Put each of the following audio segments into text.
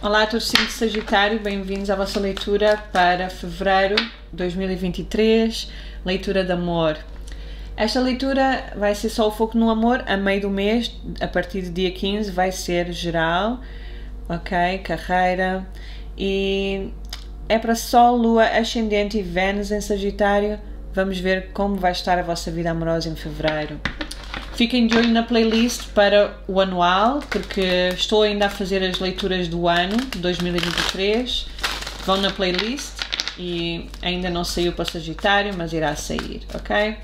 Olá a de Sagitário, bem-vindos à vossa leitura para fevereiro de 2023, leitura de amor. Esta leitura vai ser só o foco no amor a meio do mês, a partir do dia 15 vai ser geral, ok? Carreira e é para Sol, Lua, Ascendente e Vênus em Sagitário. Vamos ver como vai estar a vossa vida amorosa em fevereiro. Fiquem de olho na playlist para o anual, porque estou ainda a fazer as leituras do ano 2023. Vão na playlist e ainda não saiu para Sagitário, mas irá sair, ok?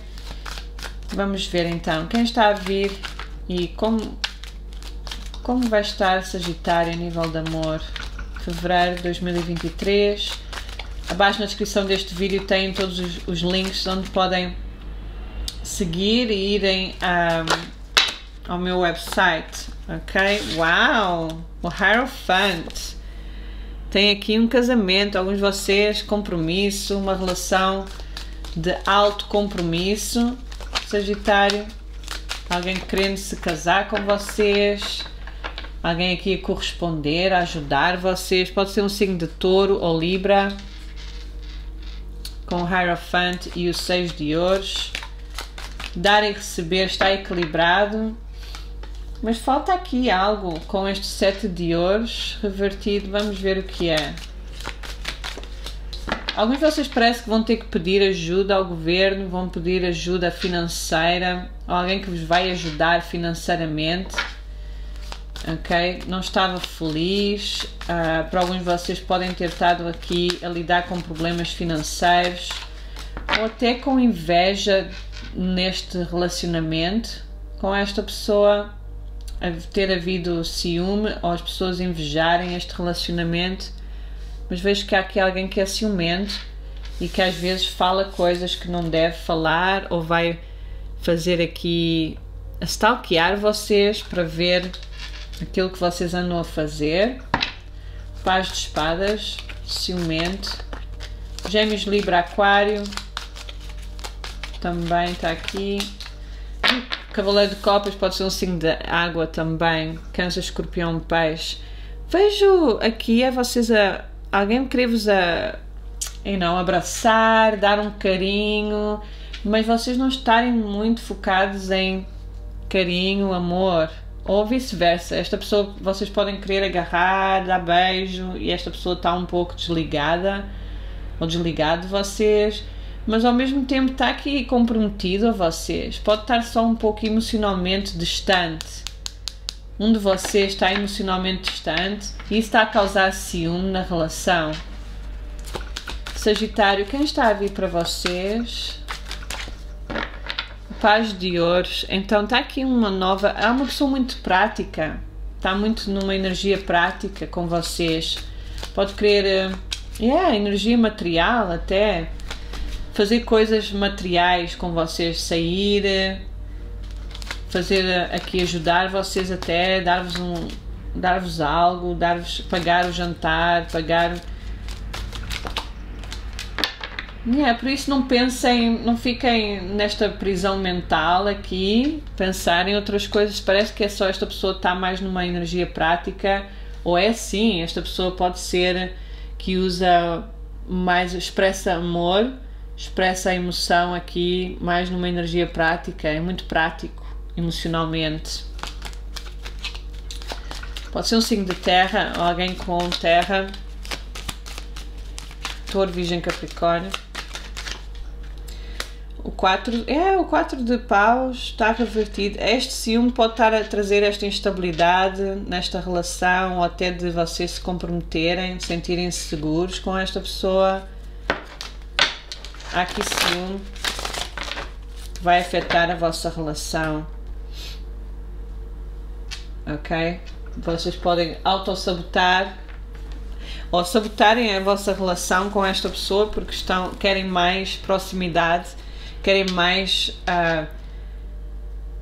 Vamos ver então quem está a vir e como, como vai estar Sagitário a nível de amor. Fevereiro de 2023. Abaixo na descrição deste vídeo tem todos os, os links onde podem seguir e irem ao meu website, ok? Uau! O Hierophant. Tem aqui um casamento, alguns de vocês, compromisso, uma relação de alto compromisso, Sagitário, alguém querendo se casar com vocês, alguém aqui a corresponder, a ajudar vocês, pode ser um signo de touro ou libra, com o Hierophant e o seis de ouros dar e receber está equilibrado, mas falta aqui algo com este sete de ouros revertido. Vamos ver o que é. Alguns de vocês parece que vão ter que pedir ajuda ao governo, vão pedir ajuda financeira, alguém que vos vai ajudar financeiramente. Ok? Não estava feliz. Uh, para alguns de vocês podem ter estado aqui a lidar com problemas financeiros ou até com inveja neste relacionamento com esta pessoa ter havido ciúme ou as pessoas invejarem este relacionamento, mas vejo que há aqui alguém que é ciumento e que às vezes fala coisas que não deve falar ou vai fazer aqui stalkear vocês para ver aquilo que vocês andam a fazer. Paz de espadas, ciumento, gêmeos Libra Aquário, também está aqui. Cavaleiro de Copas pode ser um signo de água também. Câncer, escorpião, peixe. Vejo aqui a vocês a. Alguém querer-vos a. You know, abraçar, dar um carinho, mas vocês não estarem muito focados em carinho, amor, ou vice-versa. Esta pessoa vocês podem querer agarrar, dar beijo e esta pessoa está um pouco desligada ou desligado de vocês mas ao mesmo tempo está aqui comprometido a vocês. Pode estar só um pouco emocionalmente distante. Um de vocês está emocionalmente distante e isso está a causar ciúme na relação. Sagitário, quem está a vir para vocês? Paz de ouros. Então está aqui uma nova. É uma pessoa muito prática. Está muito numa energia prática com vocês. Pode querer. É, yeah, energia material até fazer coisas materiais com vocês, sair, fazer aqui ajudar vocês até, dar-vos um dar-vos algo, dar-vos pagar o jantar, pagar é, por isso não pensem, não fiquem nesta prisão mental aqui, pensar em outras coisas. Parece que é só esta pessoa está mais numa energia prática, ou é sim, esta pessoa pode ser que usa mais, expressa amor expressa a emoção aqui mais numa energia prática, é muito prático emocionalmente. Pode ser um signo de terra, alguém com terra, touro, virgem, capricórnio. O 4 é o 4 de paus está revertido. Este ciúme pode estar a trazer esta instabilidade nesta relação, ou até de vocês se comprometerem, sentirem-se seguros com esta pessoa aqui ciúme vai afetar a vossa relação. Ok? Vocês podem autossabotar ou sabotarem a vossa relação com esta pessoa porque estão, querem mais proximidade, querem mais. Uh,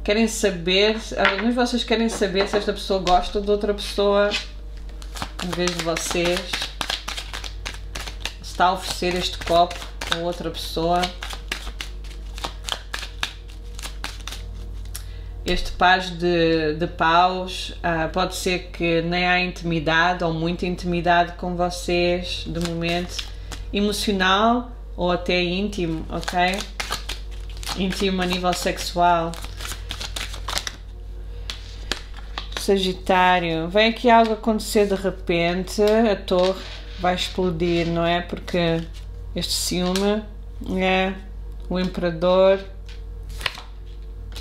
querem saber, alguns de vocês querem saber se esta pessoa gosta de outra pessoa em vez de vocês. Está a oferecer este copo outra pessoa. este paz de, de paus, uh, pode ser que nem há intimidade ou muita intimidade com vocês de momento, emocional ou até íntimo, ok? Íntimo a nível sexual. Sagitário, vem aqui algo acontecer de repente, a torre vai explodir, não é? Porque este ciúme é o imperador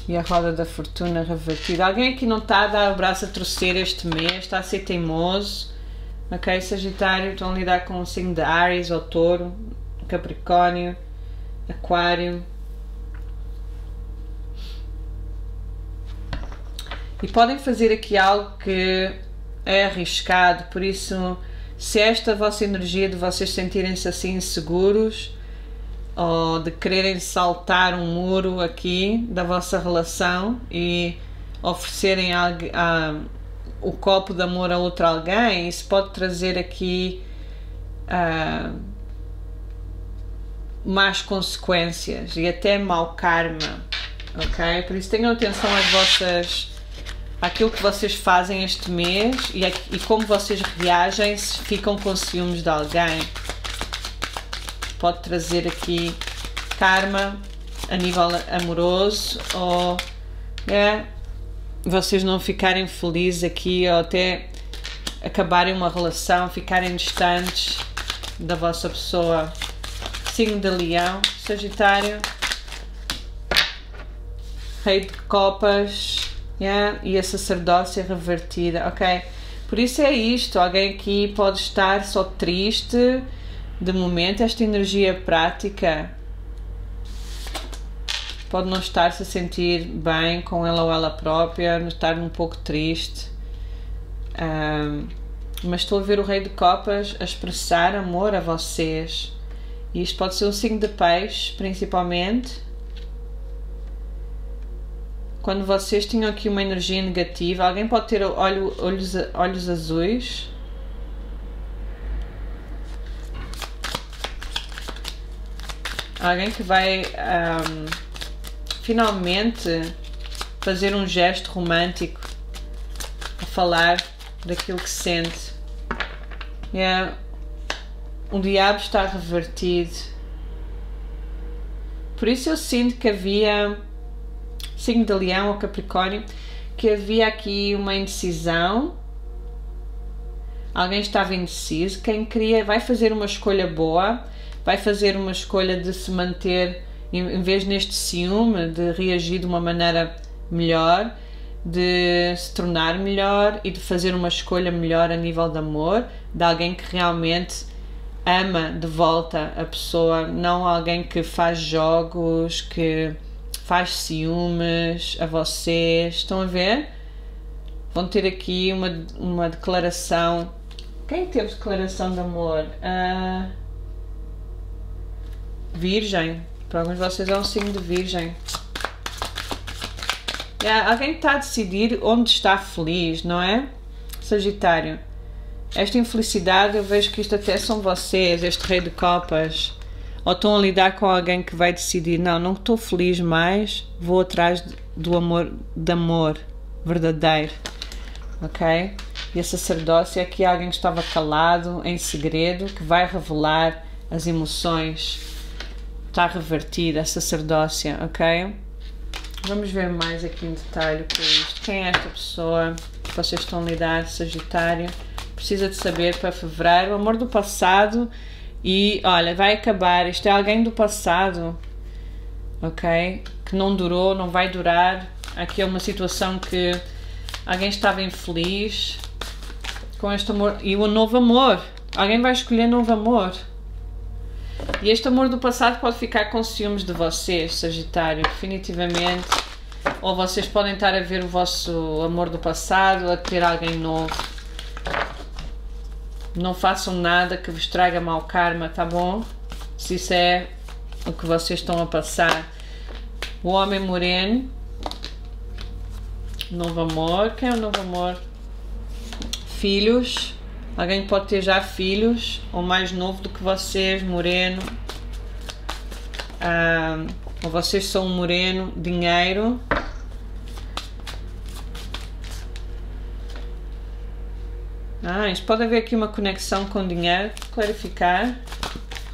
e a roda da fortuna revertida. Alguém aqui não está a dar o braço a torcer este mês, está a ser teimoso. Ok, Sagitário, estão a lidar com o signo de Ares ou Touro, Capricórnio, Aquário. E podem fazer aqui algo que é arriscado, por isso, se esta vossa energia de vocês sentirem-se assim inseguros, ou de quererem saltar um muro aqui da vossa relação e oferecerem a, a, o copo de amor a outro alguém, isso pode trazer aqui uh, más consequências e até mau karma, ok? Por isso tenham atenção às vossas aquilo que vocês fazem este mês e, e como vocês reagem se ficam com ciúmes de alguém. Pode trazer aqui karma a nível amoroso ou é, vocês não ficarem felizes aqui ou até acabarem uma relação, ficarem distantes da vossa pessoa. Signo de Leão, Sagitário, Rei de Copas yeah, e a sacerdócia revertida, ok? Por isso é isto. Alguém aqui pode estar só triste de momento, esta energia prática pode não estar-se a sentir bem com ela ou ela própria, estar um pouco triste. Um, mas estou a ver o Rei de Copas a expressar amor a vocês. E isto pode ser um signo de peixe, principalmente. Quando vocês tinham aqui uma energia negativa, alguém pode ter olho, olhos, olhos azuis Alguém que vai um, finalmente fazer um gesto romântico a falar daquilo que sente. Yeah. O diabo está revertido. Por isso eu sinto que havia signo de leão ou capricórnio que havia aqui uma indecisão. Alguém estava indeciso. Quem queria vai fazer uma escolha boa vai fazer uma escolha de se manter, em vez neste ciúme, de reagir de uma maneira melhor, de se tornar melhor e de fazer uma escolha melhor a nível de amor, de alguém que realmente ama de volta a pessoa, não alguém que faz jogos, que faz ciúmes a vocês. Estão a ver? Vão ter aqui uma, uma declaração. Quem teve declaração de amor? Uh, Virgem. Para alguns de vocês é um signo de Virgem. Alguém está a decidir onde está feliz, não é? Sagitário. Esta infelicidade, eu vejo que isto até são vocês, este rei de copas. Ou estão a lidar com alguém que vai decidir, não, não estou feliz mais, vou atrás do amor, de amor verdadeiro. Ok? E a sacerdócia é que alguém estava calado, em segredo, que vai revelar as emoções está revertida a sacerdócia, ok? Vamos ver mais aqui em detalhe é isto. Quem é esta pessoa que vocês estão a lidar, Sagitário? Precisa de saber para fevereiro. O amor do passado e, olha, vai acabar. Isto é alguém do passado, ok? Que não durou, não vai durar. Aqui é uma situação que alguém estava infeliz com este amor. E o novo amor. Alguém vai escolher novo amor. E este amor do passado pode ficar com ciúmes de vocês, Sagitário, definitivamente. Ou vocês podem estar a ver o vosso amor do passado, a ter alguém novo. Não façam nada que vos traga mau karma, tá bom? Se isso é o que vocês estão a passar. O homem moreno. Novo amor. Quem é o novo amor? Filhos. Alguém pode ter já filhos, ou mais novo do que vocês, moreno. Ah, ou vocês são moreno, dinheiro. Ah, pode haver aqui uma conexão com dinheiro, clarificar.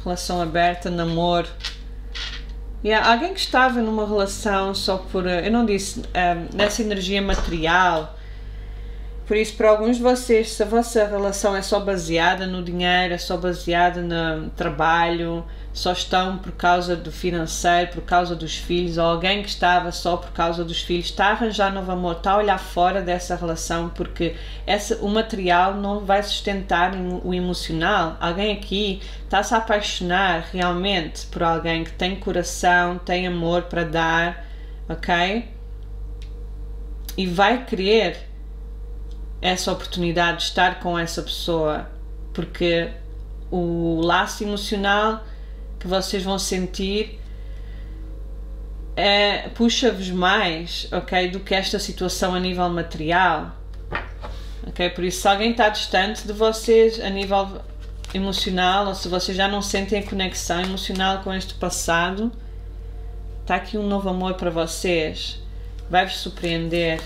Relação aberta, namoro. Yeah, alguém que estava numa relação só por. Eu não disse. Um, nessa energia material por isso, para alguns de vocês, se a vossa relação é só baseada no dinheiro, é só baseada no trabalho, só estão por causa do financeiro, por causa dos filhos, ou alguém que estava só por causa dos filhos, está a arranjar novo amor, está a olhar fora dessa relação, porque essa, o material não vai sustentar o emocional. Alguém aqui está -se a apaixonar realmente por alguém que tem coração, tem amor para dar, ok? E vai querer essa oportunidade de estar com essa pessoa, porque o laço emocional que vocês vão sentir é, puxa-vos mais, ok, do que esta situação a nível material, ok? Por isso, se alguém está distante de vocês a nível emocional, ou se vocês já não sentem a conexão emocional com este passado, está aqui um novo amor para vocês, vai-vos surpreender.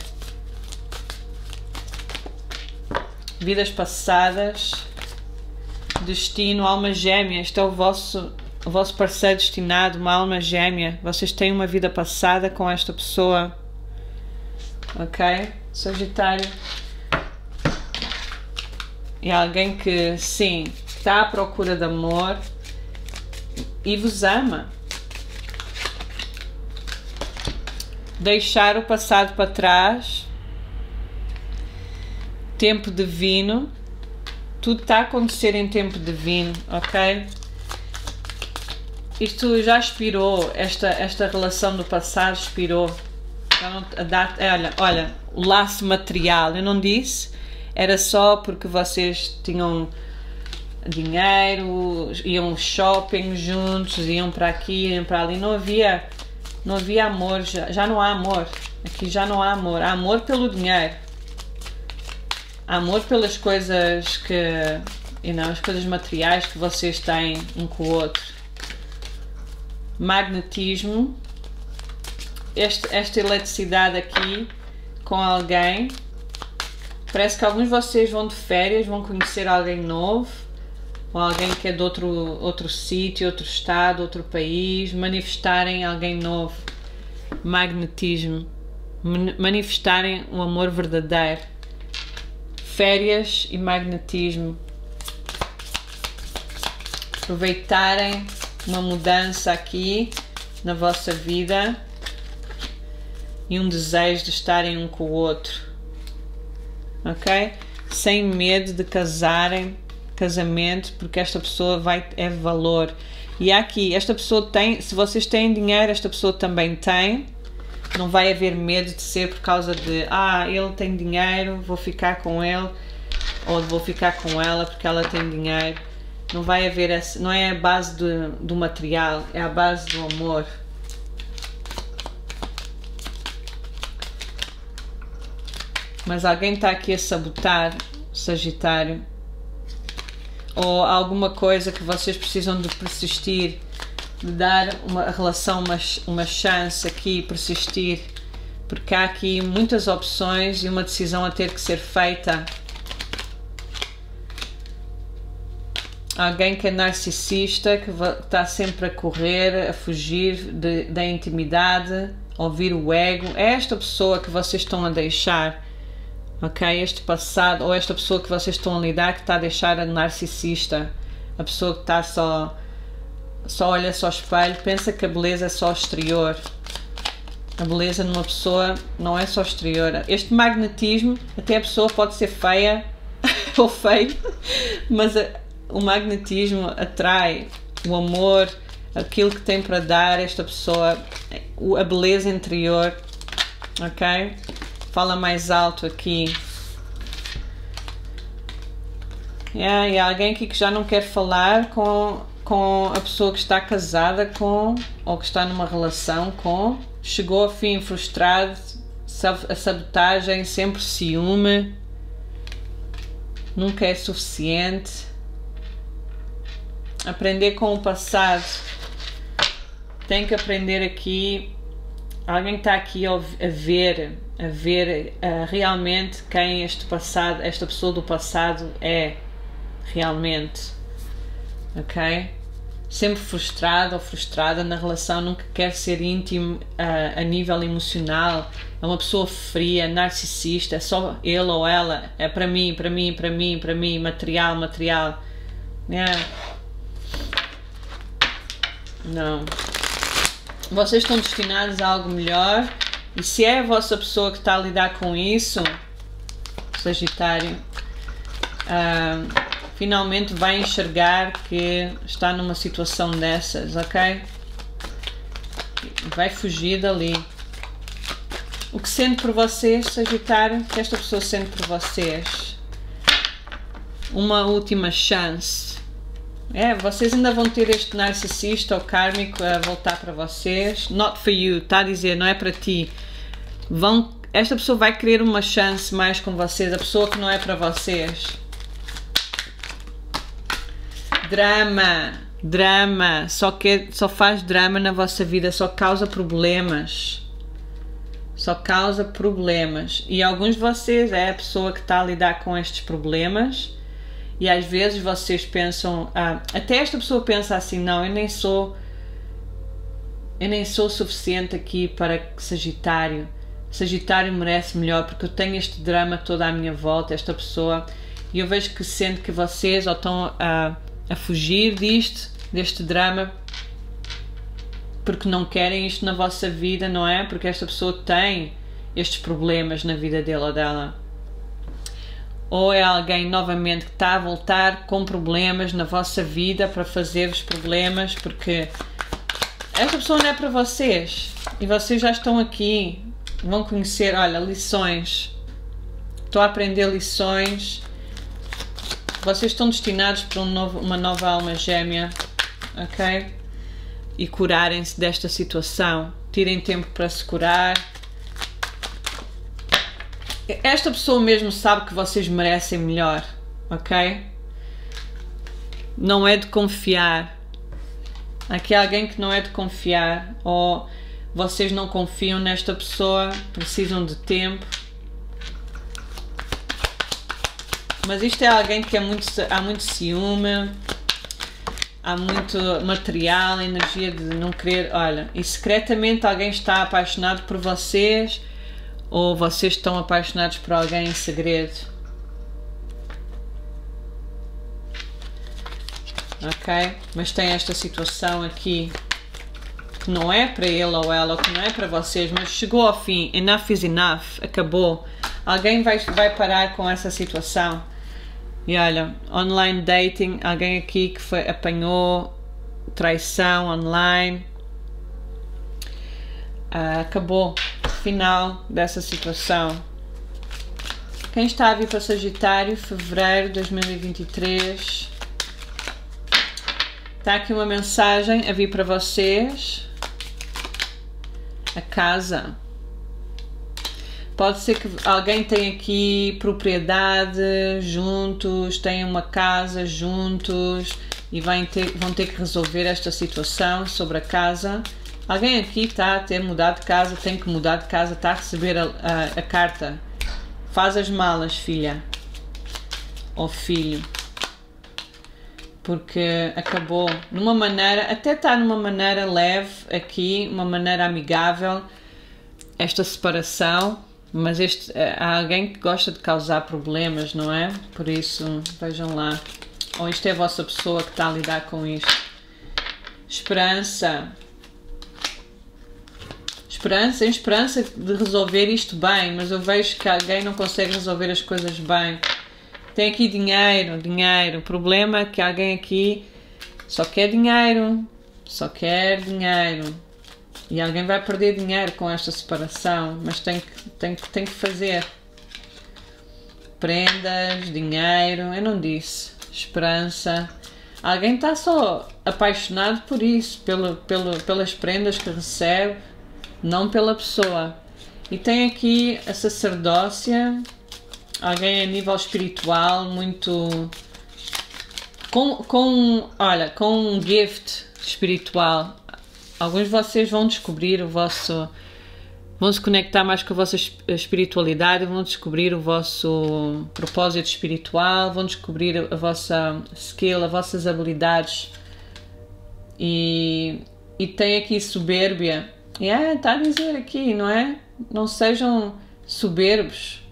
vidas passadas, destino, alma gêmea. Este é o vosso, o vosso parceiro destinado, uma alma gêmea. Vocês têm uma vida passada com esta pessoa. Ok? Sagitário. E alguém que, sim, está à procura de amor e vos ama. Deixar o passado para trás tempo divino. Tudo está a acontecer em tempo divino, ok? Isto já expirou, esta, esta relação do passado expirou. A é, olha, olha, o laço material, eu não disse, era só porque vocês tinham dinheiro, iam shopping juntos, iam para aqui, iam para ali, não havia, não havia amor, já, já não há amor, aqui já não há amor, há amor pelo dinheiro, amor pelas coisas que. E não, as coisas materiais que vocês têm um com o outro. Magnetismo. Este, esta eletricidade aqui com alguém. Parece que alguns de vocês vão de férias, vão conhecer alguém novo, ou alguém que é de outro, outro sítio, outro estado, outro país, manifestarem alguém novo. Magnetismo. Manifestarem um amor verdadeiro férias e magnetismo. Aproveitarem uma mudança aqui na vossa vida e um desejo de estarem um com o outro. Ok? Sem medo de casarem, casamento, porque esta pessoa vai é valor. E aqui, esta pessoa tem, se vocês têm dinheiro, esta pessoa também tem não vai haver medo de ser por causa de ah, ele tem dinheiro, vou ficar com ele ou vou ficar com ela porque ela tem dinheiro. Não vai haver essa, não é a base do, do material, é a base do amor. Mas alguém está aqui a sabotar, Sagitário. Ou alguma coisa que vocês precisam de persistir de dar uma relação uma, uma chance aqui persistir porque há aqui muitas opções e uma decisão a ter que ser feita alguém que é narcisista que está sempre a correr a fugir de, da intimidade ouvir o ego é esta pessoa que vocês estão a deixar ok este passado ou esta pessoa que vocês estão a lidar que está a deixar a narcisista a pessoa que está só só olha só ao espelho, pensa que a beleza é só exterior. A beleza numa pessoa não é só exterior. Este magnetismo, até a pessoa pode ser feia ou feio, mas o magnetismo atrai o amor, aquilo que tem para dar esta pessoa, a beleza interior, ok? Fala mais alto aqui. Yeah, e há alguém aqui que já não quer falar com com a pessoa que está casada com ou que está numa relação com, chegou ao fim frustrado, a sabotagem, sempre ciúme, nunca é suficiente. Aprender com o passado. Tem que aprender aqui alguém está aqui a ver, a ver uh, realmente quem este passado, esta pessoa do passado é realmente, ok? Sempre frustrado ou frustrada na relação, nunca quer ser íntimo uh, a nível emocional, é uma pessoa fria, narcisista, é só ele ou ela, é para mim, para mim, para mim, para mim, material, material. Yeah. Não. Vocês estão destinados a algo melhor e se é a vossa pessoa que está a lidar com isso, Sagitário, uh, finalmente vai enxergar que está numa situação dessas, ok? Vai fugir dali. O que sente por vocês, Sagitário? que esta pessoa sente por vocês? Uma última chance. É, vocês ainda vão ter este narcisista ou kármico a voltar para vocês. Not for you, está a dizer, não é para ti. Vão, esta pessoa vai querer uma chance mais com vocês, a pessoa que não é para vocês. Drama, drama, só, que, só faz drama na vossa vida, só causa problemas só causa problemas. E alguns de vocês é a pessoa que está a lidar com estes problemas. E às vezes vocês pensam, ah, até esta pessoa pensa assim, não, eu nem sou eu nem sou suficiente aqui para Sagitário. Sagitário merece melhor porque eu tenho este drama todo à minha volta, esta pessoa, e eu vejo que sente que vocês ou estão a, a fugir disto, deste drama, porque não querem isto na vossa vida, não é? Porque esta pessoa tem estes problemas na vida dele ou dela. Ou é alguém novamente que está a voltar com problemas na vossa vida para fazer os problemas, porque esta pessoa não é para vocês e vocês já estão aqui, vão conhecer, olha, lições. Estou a aprender lições. Vocês estão destinados para um novo, uma nova alma gêmea, ok? e curarem-se desta situação. Tirem tempo para se curar. Esta pessoa mesmo sabe que vocês merecem melhor, ok? Não é de confiar. Aqui há alguém que não é de confiar ou vocês não confiam nesta pessoa, precisam de tempo. Mas isto é alguém que é muito, há muito ciúme, há muito material, energia de não querer. Olha, e secretamente alguém está apaixonado por vocês ou vocês estão apaixonados por alguém em segredo. Ok? Mas tem esta situação aqui que não é para ele ou ela, ou que não é para vocês, mas chegou ao fim. Enough is enough. Acabou. Alguém vai, vai parar com essa situação e olha, online dating, alguém aqui que foi, apanhou traição online. Uh, acabou. Final dessa situação. Quem está a vir para Sagitário, fevereiro de 2023. Está aqui uma mensagem a vir para vocês. A casa. Pode ser que alguém tenha aqui propriedade juntos, tenha uma casa juntos e vão ter, vão ter que resolver esta situação sobre a casa. Alguém aqui está a ter mudado de casa, tem que mudar de casa, está a receber a, a, a carta. Faz as malas, filha ou filho. Porque acabou numa maneira, até está numa maneira leve aqui, uma maneira amigável, esta separação mas este, eh, há alguém que gosta de causar problemas, não é? Por isso, vejam lá. Ou isto é a vossa pessoa que está a lidar com isto. Esperança. Esperança, esperança de resolver isto bem, mas eu vejo que alguém não consegue resolver as coisas bem. Tem aqui dinheiro, dinheiro. O problema é que alguém aqui só quer dinheiro, só quer dinheiro. E alguém vai perder dinheiro com esta separação, mas tem que, tem, tem que fazer. Prendas, dinheiro, eu não disse. Esperança. Alguém está só apaixonado por isso, pelo, pelo, pelas prendas que recebe, não pela pessoa. E tem aqui a sacerdócia, alguém a nível espiritual muito. Com, com, olha, com um gift espiritual Alguns de vocês vão descobrir o vosso vão se conectar mais com a vossa espiritualidade, vão descobrir o vosso propósito espiritual, vão descobrir a vossa skill, as vossas habilidades e, e tem aqui soberbia. E é, está a dizer aqui, não é? Não sejam soberbos,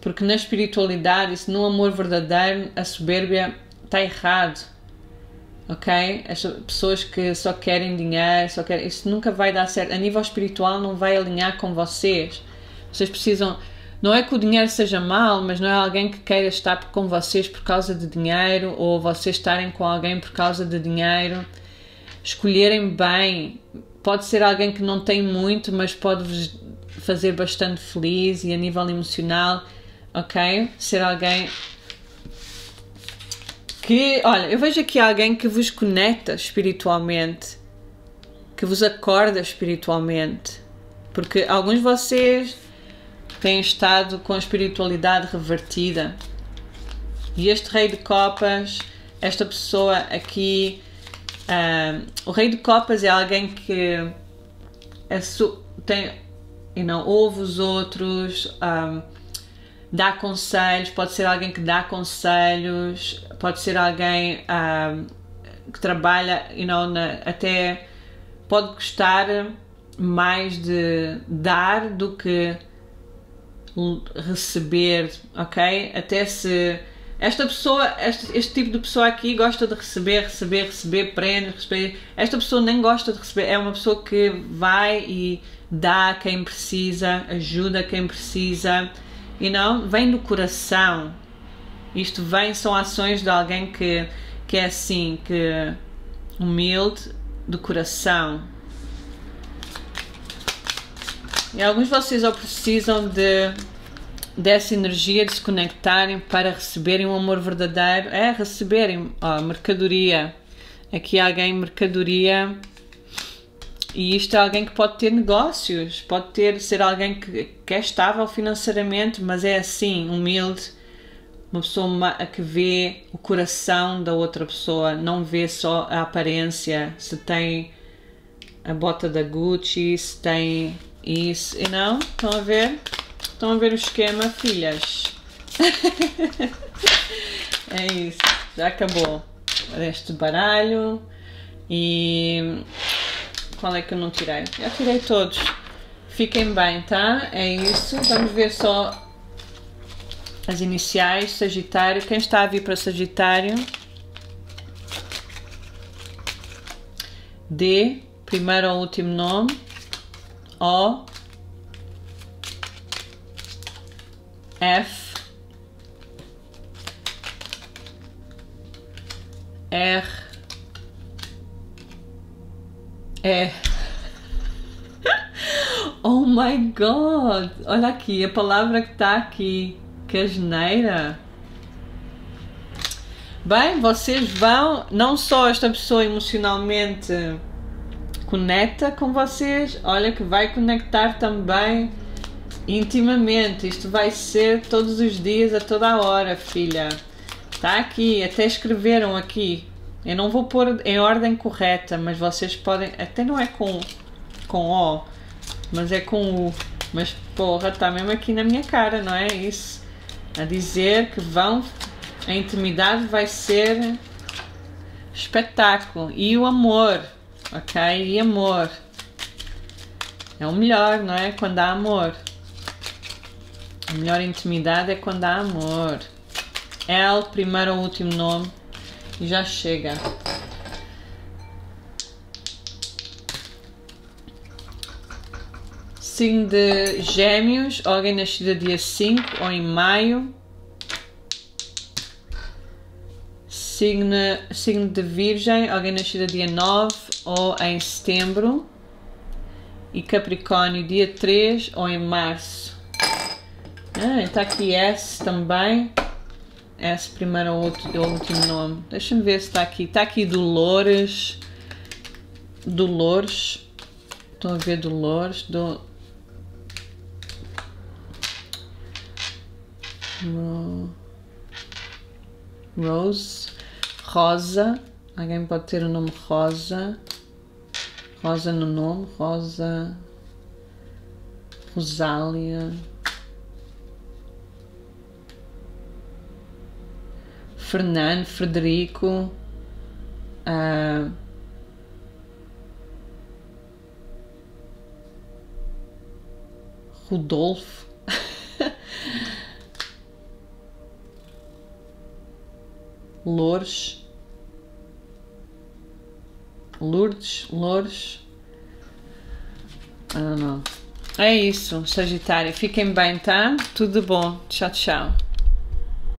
porque na espiritualidade, se no amor verdadeiro, a soberbia está errado. Ok? As pessoas que só querem dinheiro, só querem. Isso nunca vai dar certo. A nível espiritual, não vai alinhar com vocês. Vocês precisam. Não é que o dinheiro seja mal, mas não é alguém que queira estar com vocês por causa de dinheiro ou vocês estarem com alguém por causa de dinheiro. Escolherem bem. Pode ser alguém que não tem muito, mas pode vos fazer bastante feliz e a nível emocional, ok? Ser alguém que, olha, eu vejo aqui alguém que vos conecta espiritualmente, que vos acorda espiritualmente, porque alguns de vocês têm estado com a espiritualidade revertida. E este Rei de Copas, esta pessoa aqui, uh, o Rei de Copas é alguém que é tem e não ouve os outros, um, dá conselhos, pode ser alguém que dá conselhos, pode ser alguém um, que trabalha know, na, até pode gostar mais de dar do que receber, ok? Até se esta pessoa, este, este, tipo de pessoa aqui gosta de receber, receber, receber, prende, receber. Esta pessoa nem gosta de receber, é uma pessoa que vai e dá a quem precisa, ajuda quem precisa e não vem do coração. Isto vem, são ações de alguém que, que é assim, que humilde do coração. E alguns de vocês precisam de dessa energia de se conectarem para receberem um amor verdadeiro. É receberem ó, mercadoria. Aqui alguém mercadoria e isto é alguém que pode ter negócios, pode ter ser alguém que, que é estável financeiramente, mas é assim, humilde, uma pessoa que vê o coração da outra pessoa, não vê só a aparência, se tem a bota da Gucci, se tem isso e não, estão a ver? Estão a ver o esquema, filhas? é isso, já acabou. Este baralho e qual é que eu não tirei? Já tirei todos. Fiquem bem, tá? É isso. Vamos ver só as iniciais. Sagitário. Quem está a vir para Sagitário? D. Primeiro ou último nome. O. F. R. É. Oh my god! Olha aqui, a palavra que está aqui. Que. Bem, vocês vão. Não só esta pessoa emocionalmente conecta com vocês, olha que vai conectar também intimamente. Isto vai ser todos os dias, a toda hora, filha. Está aqui, até escreveram aqui. Eu não vou pôr em ordem correta, mas vocês podem. Até não é com, com O, mas é com U. Mas porra, está mesmo aqui na minha cara, não é isso? A dizer que vão. A intimidade vai ser espetáculo. E o amor, ok? E amor. É o melhor, não é? Quando há amor. A melhor intimidade é quando há amor. L, primeiro ou último nome e já chega. Signo de Gêmeos, alguém nascido dia 5 ou em maio. Signo, signo de Virgem, alguém nascido dia 9 ou em setembro. E Capricórnio, dia 3 ou em março. Ah, está aqui S também. Esse primeiro ou outro, último nome. Deixa-me ver se está aqui. Está aqui Dolores. Dolores. Estão a ver Dolores. Do... Rose. Rosa. Alguém pode ter o nome Rosa. Rosa no nome. Rosa. Rosália. Fernando, Frederico. Uh, Rodolfo. Lourdes. Lourdes, Lourdes. I know. É isso, Sagitário. Fiquem bem, tá? Tudo bom. Tchau, tchau.